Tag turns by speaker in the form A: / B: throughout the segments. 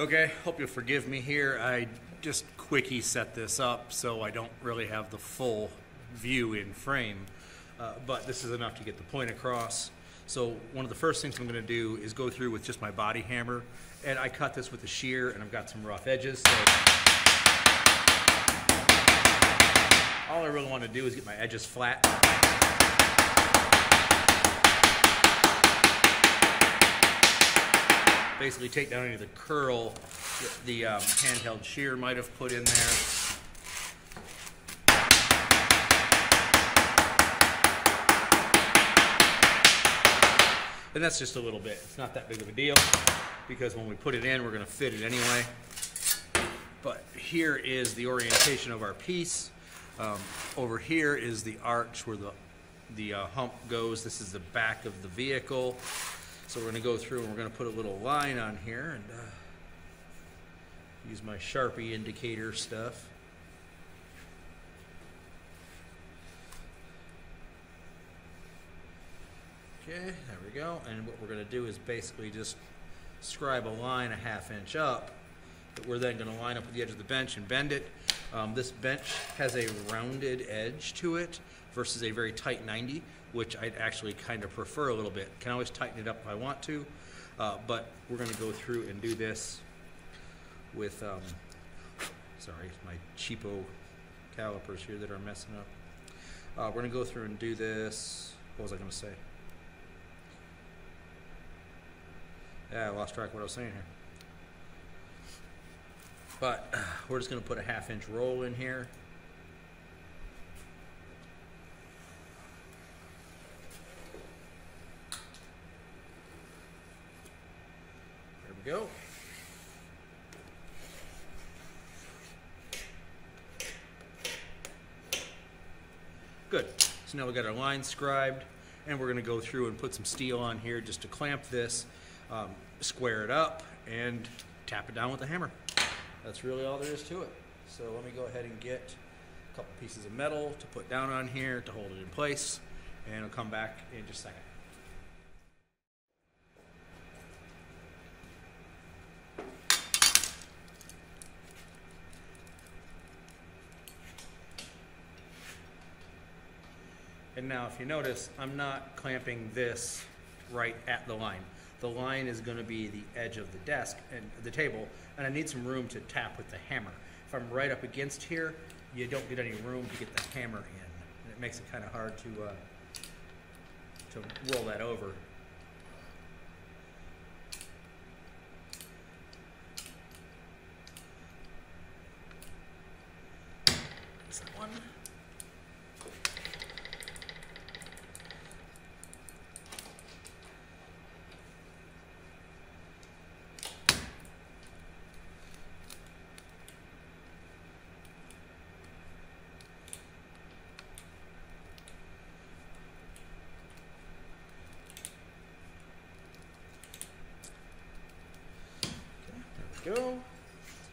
A: Okay, hope you'll forgive me here. I just quickie set this up so I don't really have the full view in frame, uh, but this is enough to get the point across. So one of the first things I'm going to do is go through with just my body hammer, and I cut this with a shear, and I've got some rough edges. So all I really want to do is get my edges flat. basically take down any of the curl that the um, handheld shear might have put in there. And that's just a little bit. It's not that big of a deal because when we put it in, we're going to fit it anyway. But here is the orientation of our piece. Um, over here is the arch where the, the uh, hump goes. This is the back of the vehicle. So we're going to go through and we're going to put a little line on here and uh, use my Sharpie indicator stuff. Okay, there we go. And what we're going to do is basically just scribe a line a half inch up that we're then going to line up with the edge of the bench and bend it. Um, this bench has a rounded edge to it versus a very tight 90 which I'd actually kind of prefer a little bit. Can always tighten it up if I want to, uh, but we're going to go through and do this with, um, sorry, my cheapo calipers here that are messing up. Uh, we're going to go through and do this. What was I going to say? Yeah, I lost track of what I was saying here. But we're just going to put a half inch roll in here. There we go. Good. So now we've got our line scribed, and we're going to go through and put some steel on here just to clamp this, um, square it up, and tap it down with a hammer. That's really all there is to it. So let me go ahead and get a couple pieces of metal to put down on here to hold it in place, and I'll come back in just a second. And now if you notice, I'm not clamping this right at the line. The line is gonna be the edge of the desk and the table, and I need some room to tap with the hammer. If I'm right up against here, you don't get any room to get the hammer in. And it makes it kind of hard to, uh, to roll that over. One? Go.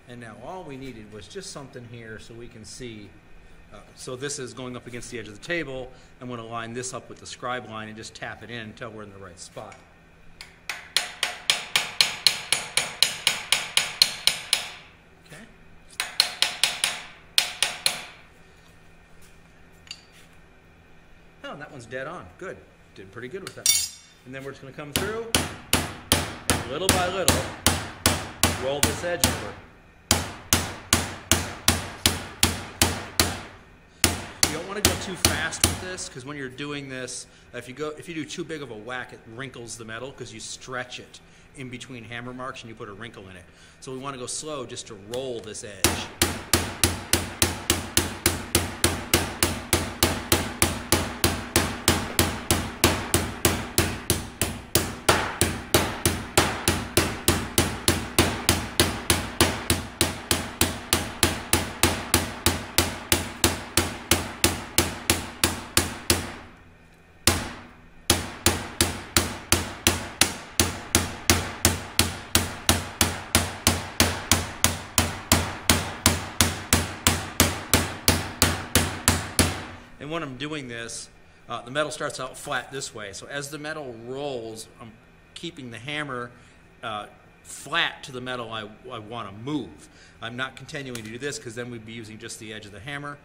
A: And now all we needed was just something here so we can see. Uh, so this is going up against the edge of the table. I'm going to line this up with the scribe line and just tap it in until we're in the right spot. Okay. Oh, that one's dead on. Good. Did pretty good with that. And then we're just going to come through, little by little, roll this edge over. You don't want to go too fast with this because when you're doing this, if you go if you do too big of a whack, it wrinkles the metal because you stretch it in between hammer marks and you put a wrinkle in it. So we want to go slow just to roll this edge. And when I'm doing this, uh, the metal starts out flat this way. So as the metal rolls, I'm keeping the hammer uh, flat to the metal I, I want to move. I'm not continuing to do this because then we'd be using just the edge of the hammer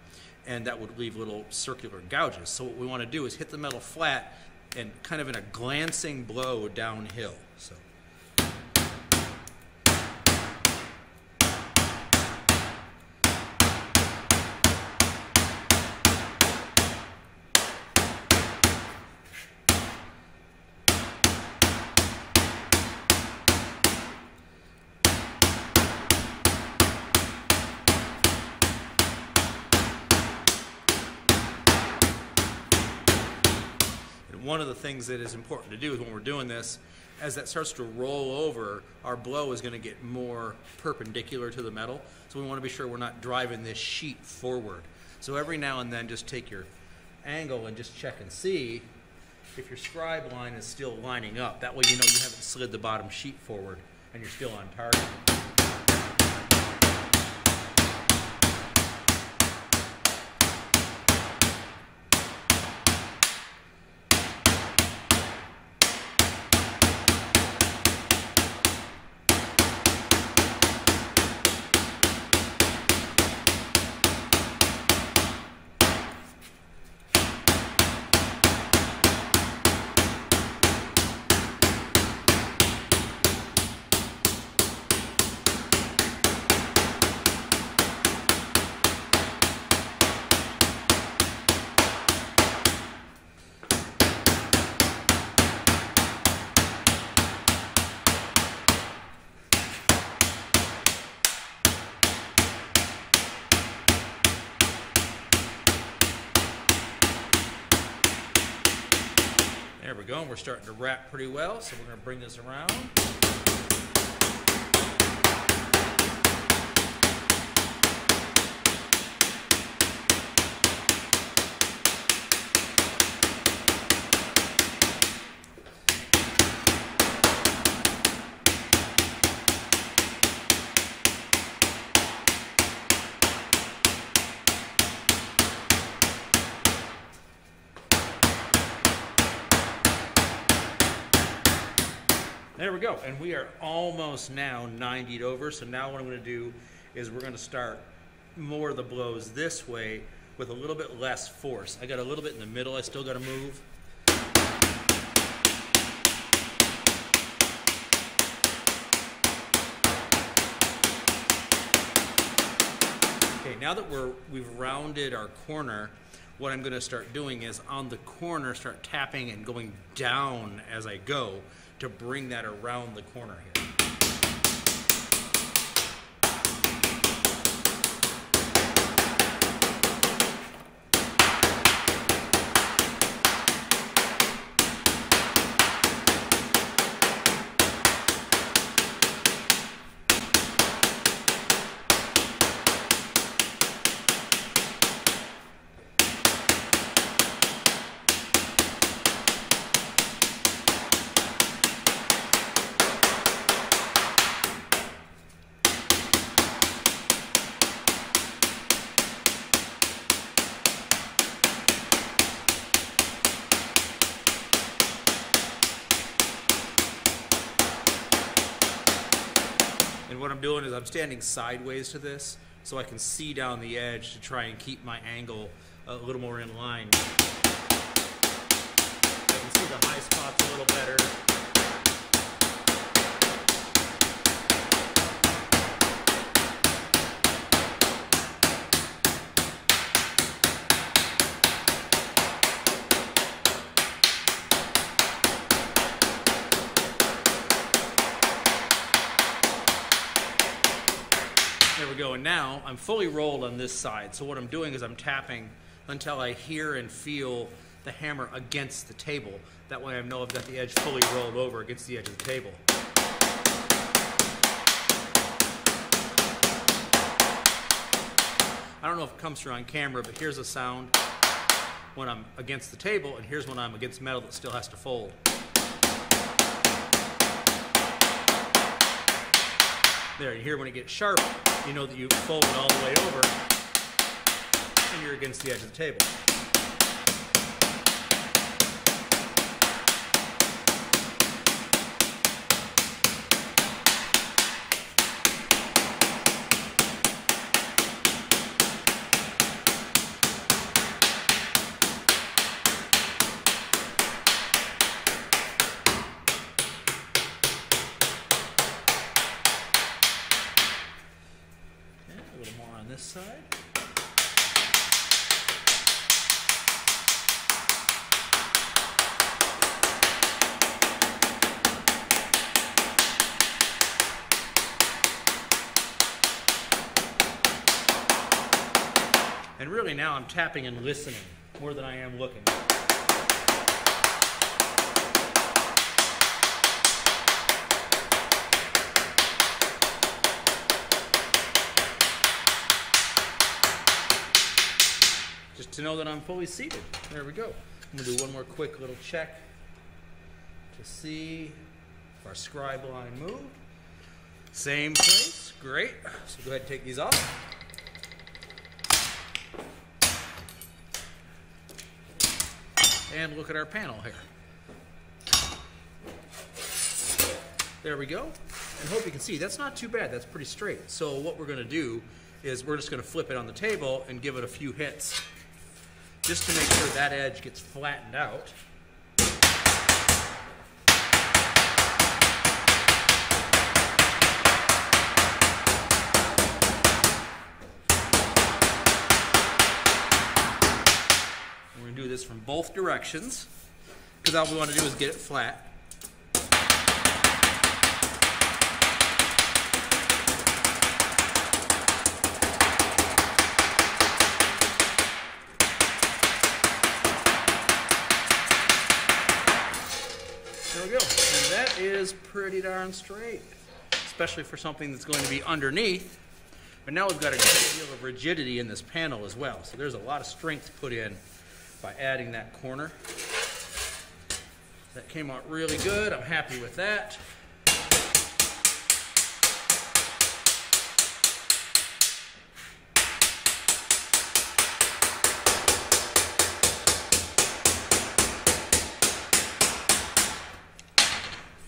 A: and that would leave little circular gouges. So what we want to do is hit the metal flat and kind of in a glancing blow downhill. So. One of the things that is important to do is when we're doing this, as that starts to roll over, our blow is going to get more perpendicular to the metal. So we want to be sure we're not driving this sheet forward. So every now and then just take your angle and just check and see if your scribe line is still lining up. That way you know you haven't slid the bottom sheet forward and you're still on target. There we go, and we're starting to wrap pretty well, so we're going to bring this around. Go. And we are almost now 90'd over. So now what I'm going to do is we're going to start more of the blows this way with a little bit less force. I got a little bit in the middle I still got to move. Okay, now that we're, we've rounded our corner, what I'm going to start doing is on the corner start tapping and going down as I go to bring that around the corner here. And what I'm doing is I'm standing sideways to this so I can see down the edge to try and keep my angle a little more in line. I can see the high spots a little better. And now I'm fully rolled on this side. So what I'm doing is I'm tapping until I hear and feel the hammer against the table. That way I know I've got the edge fully rolled over against the edge of the table. I don't know if it comes through on camera, but here's a sound when I'm against the table, and here's when I'm against metal that still has to fold. There, you hear when it gets sharp, you know that you fold it all the way over, and you're against the edge of the table. Okay, a little more on this side. And really now I'm tapping and listening more than I am looking. just to know that I'm fully seated. There we go. I'm gonna do one more quick little check to see if our scribe line moved. Same place, great. So go ahead and take these off. And look at our panel here. There we go. And hope you can see, that's not too bad, that's pretty straight. So what we're gonna do is we're just gonna flip it on the table and give it a few hits just to make sure that edge gets flattened out. This from both directions because all we want to do is get it flat. There we go. And that is pretty darn straight, especially for something that's going to be underneath. But now we've got a great deal of rigidity in this panel as well. So there's a lot of strength put in by adding that corner. That came out really good. I'm happy with that.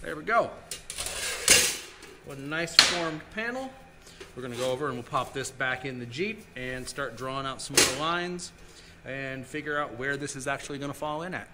A: There we go. What a nice formed panel. We're gonna go over and we'll pop this back in the Jeep and start drawing out some more lines and figure out where this is actually gonna fall in at.